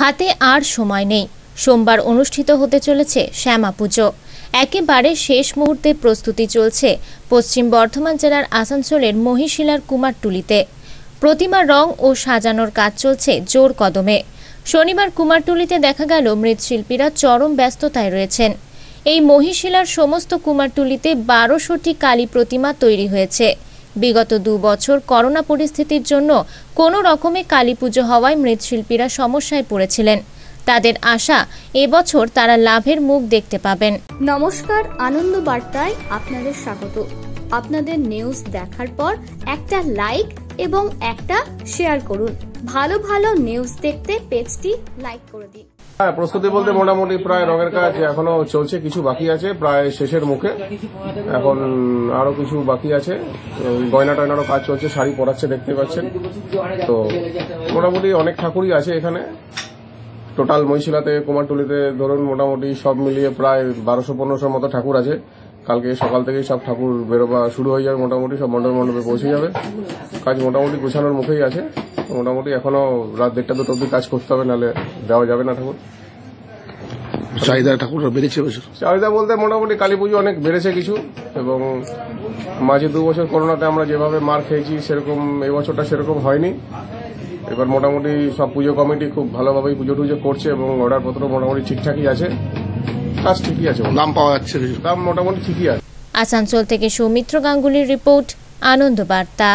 হাতে আর সময় নেই। সোমবার অনুষ্ঠিত হতে চলেছে শ্যামা পুজো। একেবারে শেষ মুহূর্তে প্রস্তুতি চলছে পশ্চিম বর্ধমান জেলার আসানসোলের মহিশিলার কুমারটুলিতে। প্রতিমা রং ও সাজানোর কাজ চলছে জোর কদমে। শনিবার কুমারটুলিতে দেখা গেল মৃৎশিল্পীরা চরম ব্যস্ততায় রয়েছেন। এই মহিশিলার সমস্ত কুমারটুলিতে বারোশোটি কালী প্রতিমা তৈরি হয়েছে। বিগত দু বছর করোনা পরিস্থিতির জন্য কোনো রকমে কালী পুজো হওয়ায় মৃৎশিল্পীরা সমস্যায় পড়েছিলেন। তাদের আশা এবছর তারা লাভের মুখ দেখতে পাবেন। নমস্কার, আনন্দ বার্তায় আপনাদের স্বাগত। আপনাদের নিউজ দেখার পর একটা লাইক এবং একটা শেয়ার করুন। ভালো ভালো নিউজ দেখতে পেজটি লাইক করে দিন। হ্যাঁ প্রস্তুতি বলতে মোটামুটি প্রায় রঙের কাজ এখনও চলছে, কিছু বাকি আছে, প্রায় শেষের মুখে। এখন আরও কিছু বাকি আছে। গয়না টয়নারও কাজ চলছে, শাড়ি পরাচ্ছে, দেখতে পাচ্ছেন। তো মোটামুটি অনেক ঠাকুরই আছে এখানে। টোটাল মহিশিলাতে কুমারটুলিতে ধরুন মোটামুটি সব মিলিয়ে প্রায় বারোশো, পনেরোশোর মতো ঠাকুর আছে। কালকে সকাল থেকেই সব ঠাকুর বেরোবা শুরু হয়ে যাবে মোটামুটি সব মণ্ডপ মণ্ডপে পৌঁছে যাবে। কাজ মোটামুটি গোছানোর মুখেই আছে। মোটামুটি এখনও রাত দেড়টা দুটো অব্দি কাজ করতে হবে নাহলে দেওয়া যাবে না ঠাকুর। চাহিদা ঠাকুররা বেড়েছে বছর? চাহিদা বলতে মোটামুটি কালী পুজো অনেক বেড়েছে কিছু এবং মাঝে দু বছর করোনাতে আমরা যেভাবে মার খেয়েছি সেরকম এবছরটা সেরকম হয়নি। এবার মোটামুটি সব পুজো কমিটি খুব ভালোভাবেই পুজো টুজো করছে এবং অর্ডার পত্র মোটামুটি ঠিকঠাকই আছে। কাজ ঠিকই আছে দাম পাওয়া যাচ্ছে দাম মোটামুটি ঠিকই আছে। আসানসোল থেকে সৌমিত্র গাঙ্গুলির রিপোর্ট আনন্দ বার্তা।